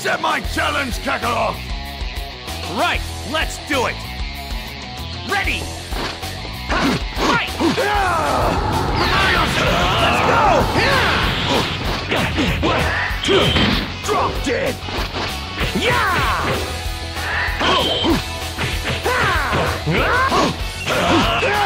Accept my challenge, Kakarot! Right, let's do it! Ready! Fight! Let's go! Drop dead! Eat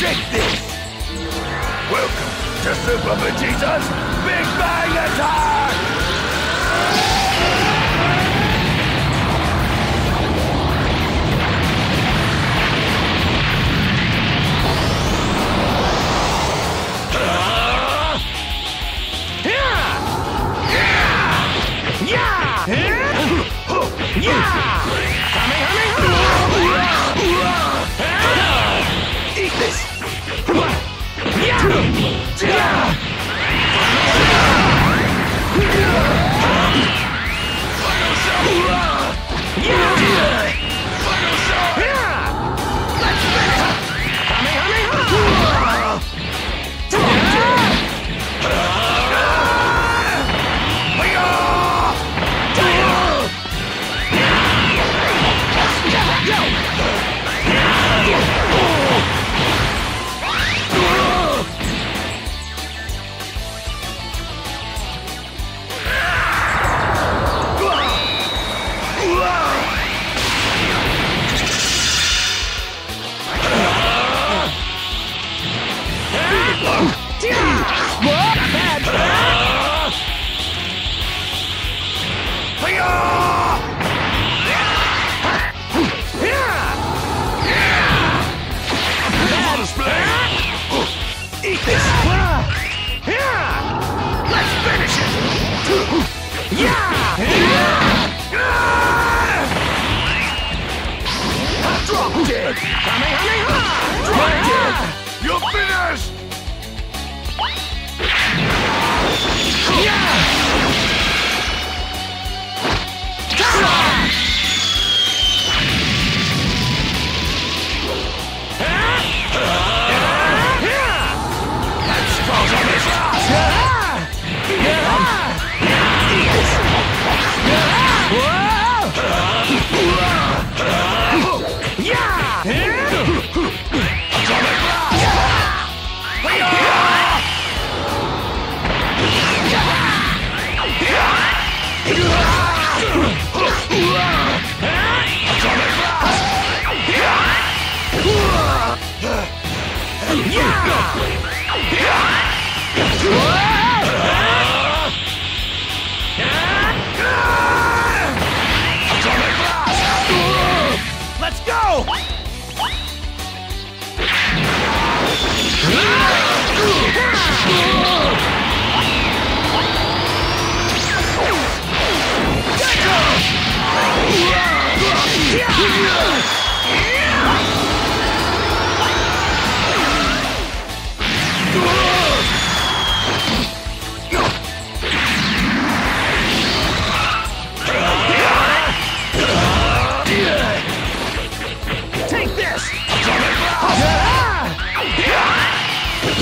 Take this! Welcome to Super Vegeta's Big Bang Attack! Eat it! Drop dead! Drop Let's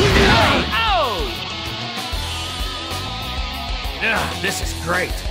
Oh! Yeah, this is great.